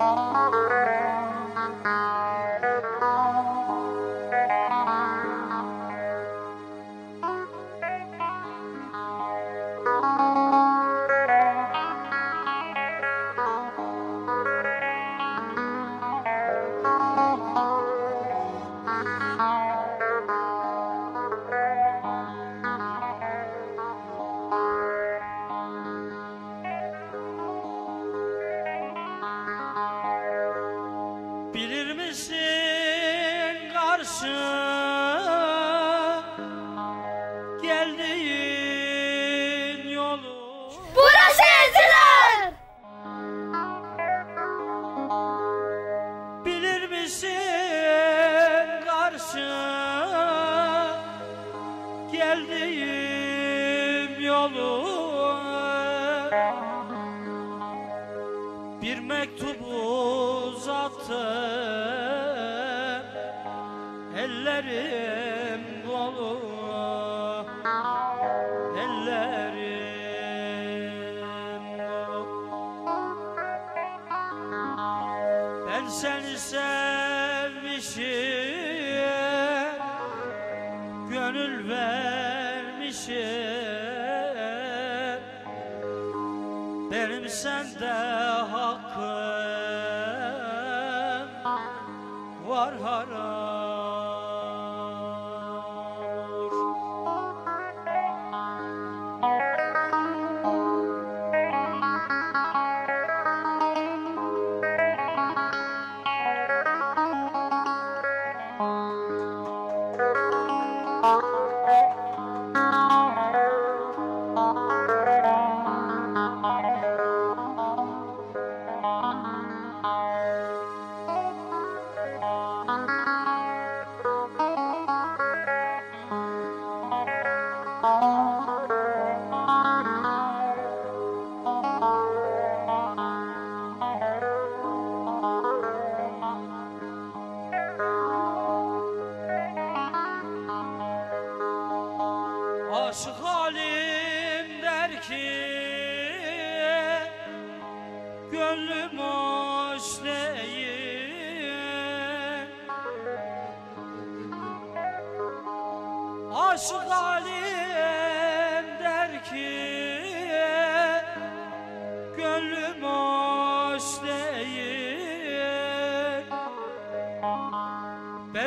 Música seni sevmişim Gönül vermişim. Benim sende hakkım Var haram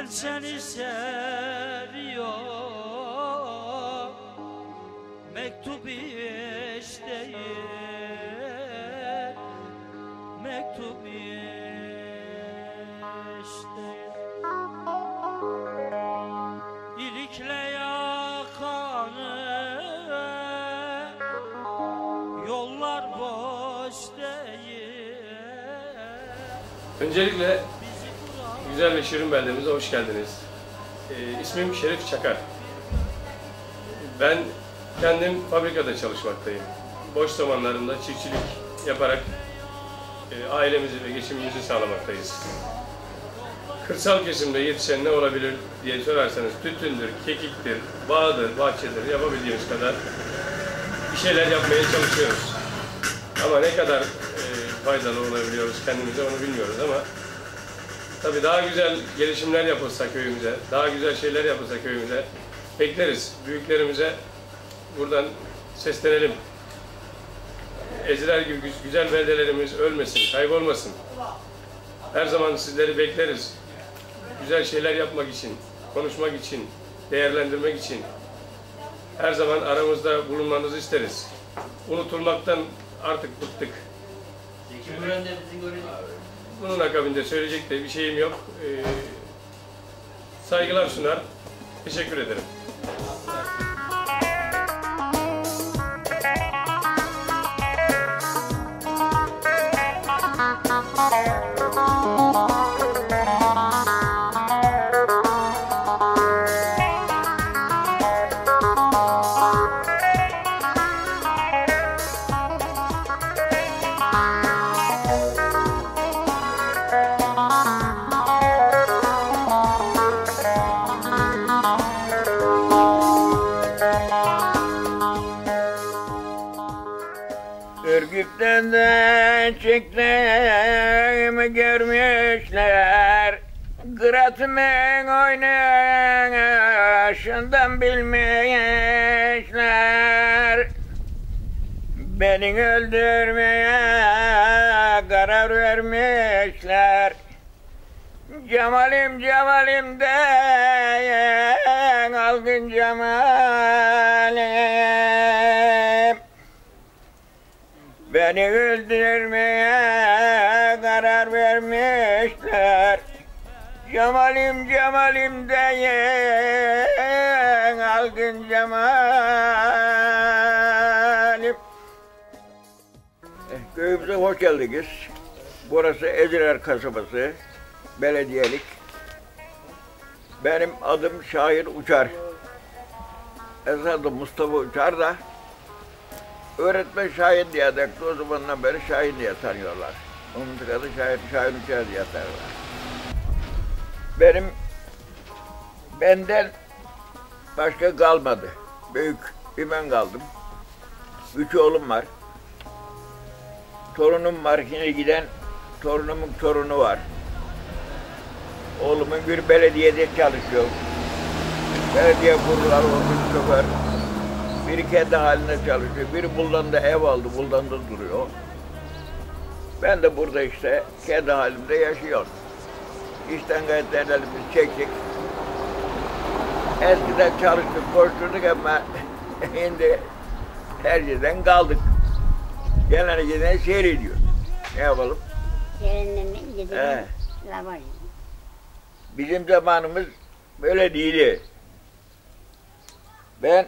Ben seni seviyorum Mektup iş değil Mektup iş İlikle yakanı Yollar boş değil. Öncelikle güzel ve şirin beldemize hoş geldiniz. Ee, ismim Şerif Çakar. Ben kendim fabrikada çalışmaktayım. Boş zamanlarımda çiftçilik yaparak e, ailemizi ve geçimimizi sağlamaktayız. Kırsal kesimde yetişen ne olabilir diye sorarsanız tütündür, kekiktir, bağdır, bahçedir yapabildiğimiz kadar bir şeyler yapmaya çalışıyoruz. Ama ne kadar e, faydalı olabiliyoruz kendimize onu bilmiyoruz ama tabii daha güzel gelişimler yapılsa köyümüze, daha güzel şeyler yapılsa köyümüze bekleriz. Büyüklerimize buradan seslenelim. Eziler gibi gü- güzel beldelerimiz ölmesin, kaybolmasın. Her zaman sizleri bekleriz. Güzel şeyler yapmak için, konuşmak için, değerlendirmek için her zaman aramızda bulunmanızı isteriz. Unutulmaktan artık bıktık. Bunun akabinde söyleyecek de bir şeyim yok. Ee, saygılar sunar. Teşekkür ederim. Ürgüp'ten de çıktığımı görmüşler Kıratımın oynayışından bilmişler Beni öldürmeye karar vermişler. Cemalim cemalim de algın cemalim Beni öldürmeye karar vermişler Cemalim cemalim deyin algın cemalim Eh, Köyümüze hoş geldiniz. Burası Eziler kasabası, belediyelik. Benim adım Şair Uçar. Esad Mustafa Uçar da öğretmen Şahin diye dekti. O zamandan beri Şahin diye tanıyorlar. Onun adı Şahin, Şahin Uçar diye tanıyorlar. Benim benden başka kalmadı. Büyük bir ben kaldım. Üç oğlum var. Torunum var. Şimdi giden torunumun torunu var. Oğlumun bir belediyede çalışıyor. Belediye kurulları olmuş şoför. Biri kendi halinde çalışıyor. Biri Buldan'da ev aldı. Buldan'da duruyor. Ben de burada işte kendi halimde yaşıyorum. İşten gayetlerimizi çektik. Eskiden çalıştık, koşturduk ama şimdi her yerden kaldık. Gelene giden seyrediyor. Ne yapalım? He. gidelim. Bizim zamanımız böyle değildi. Ben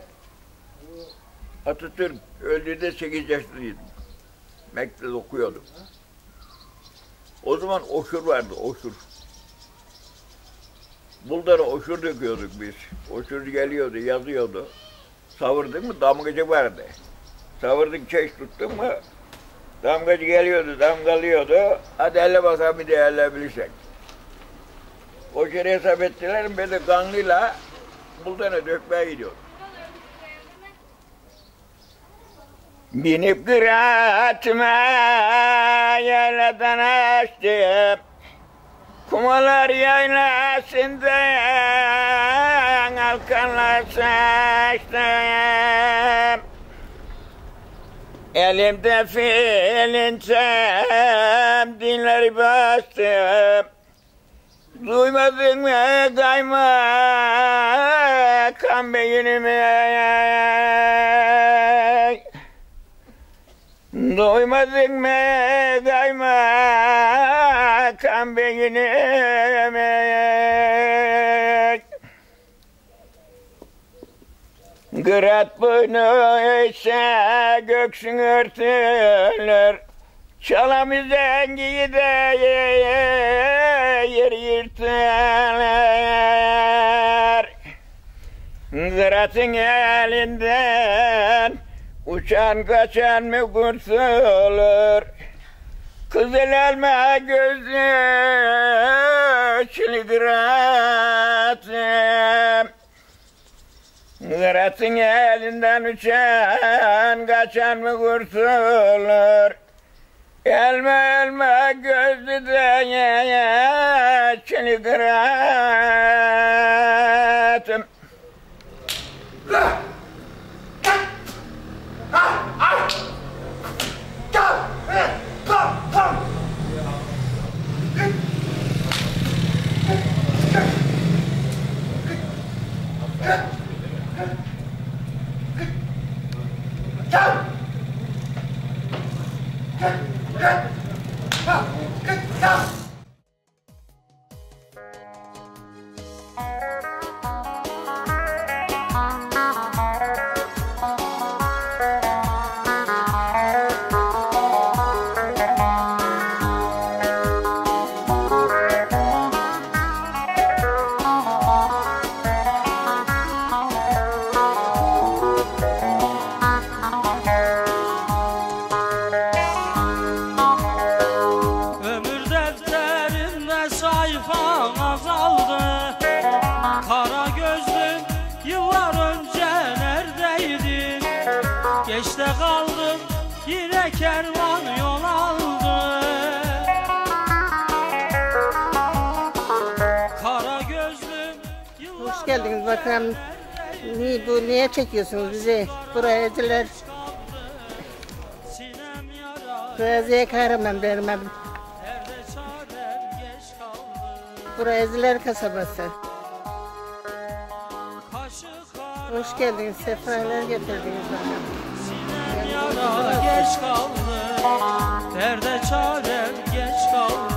Atatürk öldüğünde 8 yaşındaydım. Mekte'de okuyordum. O zaman oşur vardı, oşur. Buldar'a oşur döküyorduk biz. Oşur geliyordu, yazıyordu. Savurduk mu damgacı vardı. Savurduk çeş tuttun mu damgacı geliyordu, damgalıyordu. Hadi elle bakalım bir de elleyebilirsek. O kere hesap ettiler, ben de ganlıyla Buldan'a dökmeye gidiyorum. Binip kıraatime yayladan açtım. Kumalar yaylasından alkanlar saçtım. Elimde filincem dinleri bastım. Duymadın mı kayma kan beynime Duymadın mı kayma kan beynime Kırat boynu ise göksün örtülür. De yer yırtılır. Kıratın elinden uçan kaçan mı kurtulur? Kızıl elma gözlü çili kıratım. Kıratın elinden uçan kaçan mı kurtulur? Elma elma gözlü de çili Get down! Geçte kaldım yine kervan yol aldı Kara gözlüm Hoş geldiniz bakalım. Niye, bu niye çekiyorsunuz bizi? Buraya yara Buraya kahraman geç kaldı Buraya Eziler kasabası. Hoş geldiniz. Sefalar getirdiniz bana. Geç kaldı. Derde çare geç kaldı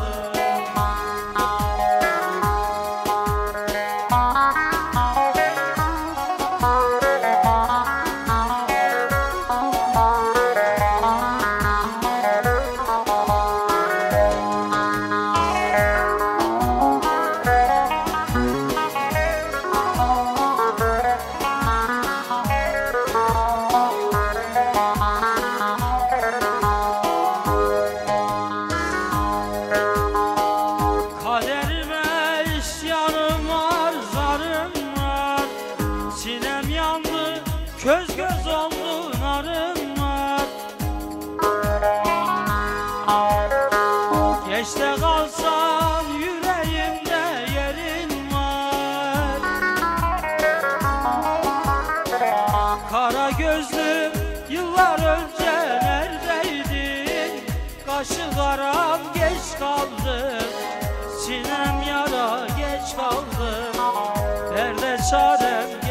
Köz göz oldu narım var. Geçte kalsam yüreğimde yerin var. Kara gözlüm yıllar önce neredeydin Kaşı karam geç kaldı. Sinem yara geç kaldı. Derde çarem